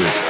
David.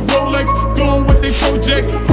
the Rolex, doing what they project.